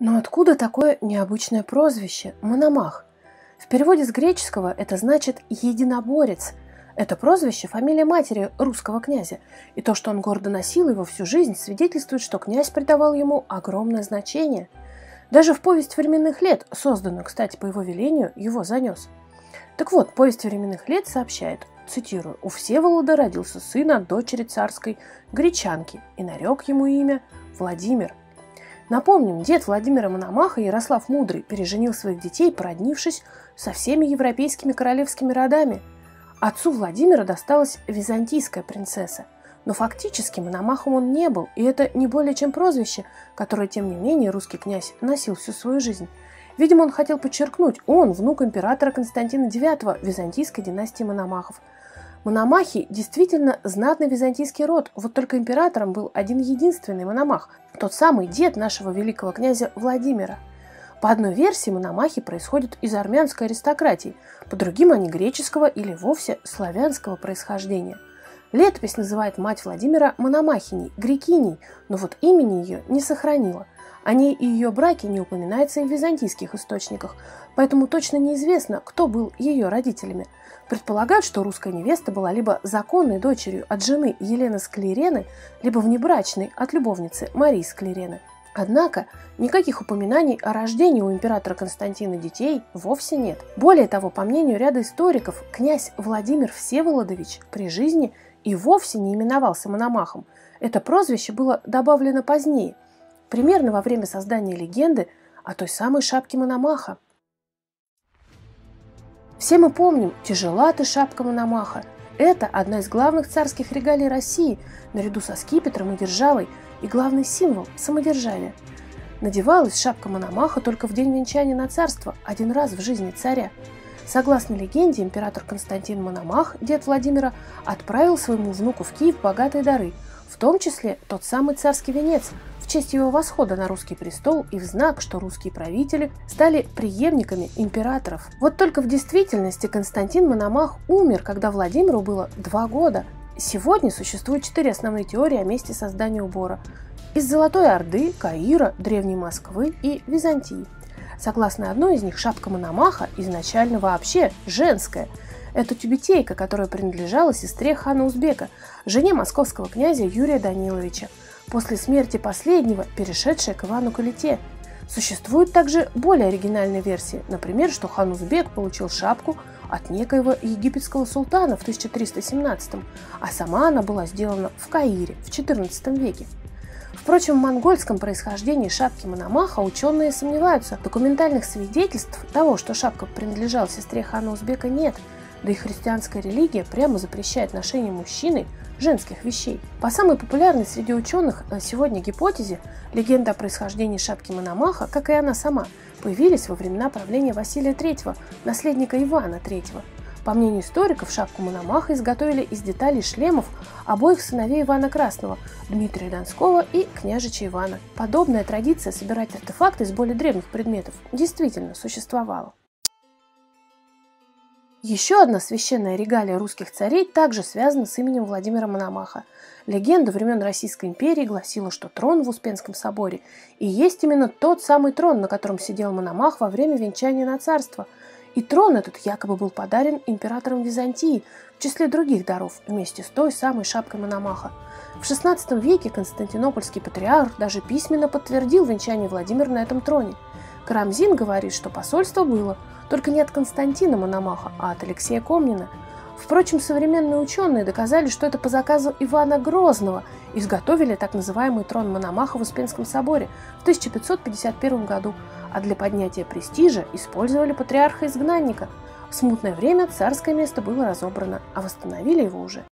Но откуда такое необычное прозвище – Мономах? В переводе с греческого это значит «единоборец». Это прозвище – фамилия матери русского князя, и то, что он гордо носил его всю жизнь, свидетельствует, что князь придавал ему огромное значение. Даже в повесть временных лет, созданную, кстати, по его велению, его занес. Так вот, повесть временных лет сообщает, цитирую, «У Всеволода родился сын от дочери царской, гречанки, и нарек ему имя Владимир, Напомним, дед Владимира Мономаха, Ярослав Мудрый, переженил своих детей, породнившись со всеми европейскими королевскими родами. Отцу Владимира досталась византийская принцесса. Но фактически Мономахом он не был, и это не более чем прозвище, которое, тем не менее, русский князь носил всю свою жизнь. Видимо, он хотел подчеркнуть, он внук императора Константина IX византийской династии Мономахов – Мономахи действительно знатный византийский род, вот только императором был один единственный Мономах, тот самый дед нашего великого князя Владимира. По одной версии мономахи происходят из армянской аристократии, по другим они греческого или вовсе славянского происхождения. Летопись называет мать Владимира мономахиней, грекиней, но вот имени ее не сохранила. О ней и ее браке не упоминается и в византийских источниках, поэтому точно неизвестно, кто был ее родителями. Предполагают, что русская невеста была либо законной дочерью от жены Елены Склерены, либо внебрачной от любовницы Марии Склерены. Однако никаких упоминаний о рождении у императора Константина детей вовсе нет. Более того, по мнению ряда историков, князь Владимир Всеволодович при жизни и вовсе не именовался Мономахом. Это прозвище было добавлено позднее, примерно во время создания легенды о той самой шапке Мономаха. Все мы помним, тяжела ты шапка Мономаха. Это одна из главных царских регалий России, наряду со скипетром и державой, и главный символ – самодержавия. Надевалась шапка Мономаха только в день венчания на царство, один раз в жизни царя. Согласно легенде, император Константин Мономах, дед Владимира, отправил своему внуку в Киев богатые дары, в том числе тот самый царский венец – честь его восхода на русский престол и в знак, что русские правители стали преемниками императоров. Вот только в действительности Константин Мономах умер, когда Владимиру было два года. Сегодня существует четыре основные теории о месте создания убора. Из Золотой Орды, Каира, Древней Москвы и Византии. Согласно одной из них, шапка Мономаха изначально вообще женская – это тюбетейка, которая принадлежала сестре хана Узбека, жене московского князя Юрия Даниловича после смерти последнего, перешедшая к Ивану Калите. Существуют также более оригинальные версии, например, что хан Узбек получил шапку от некоего египетского султана в 1317, а сама она была сделана в Каире в XIV веке. Впрочем, в монгольском происхождении шапки Мономаха ученые сомневаются. Документальных свидетельств того, что шапка принадлежала сестре хана Узбека, нет – да и христианская религия прямо запрещает ношение мужчиной женских вещей. По самой популярной среди ученых э, сегодня гипотезе, легенда о происхождении шапки Мономаха, как и она сама, появились во времена правления Василия III, наследника Ивана III. По мнению историков, шапку Мономаха изготовили из деталей шлемов обоих сыновей Ивана Красного, Дмитрия Донского и княжича Ивана. Подобная традиция собирать артефакты из более древних предметов действительно существовала. Еще одна священная регалия русских царей также связана с именем Владимира Мономаха. Легенда времен Российской империи гласила, что трон в Успенском соборе и есть именно тот самый трон, на котором сидел Мономах во время венчания на царство. И трон этот якобы был подарен императором Византии в числе других даров вместе с той самой шапкой Мономаха. В XVI веке Константинопольский патриарх даже письменно подтвердил венчание Владимира на этом троне. Карамзин говорит, что посольство было – только не от Константина Мономаха, а от Алексея Комнина. Впрочем, современные ученые доказали, что это по заказу Ивана Грозного изготовили так называемый трон Мономаха в Успенском соборе в 1551 году, а для поднятия престижа использовали патриарха-изгнанника. В смутное время царское место было разобрано, а восстановили его уже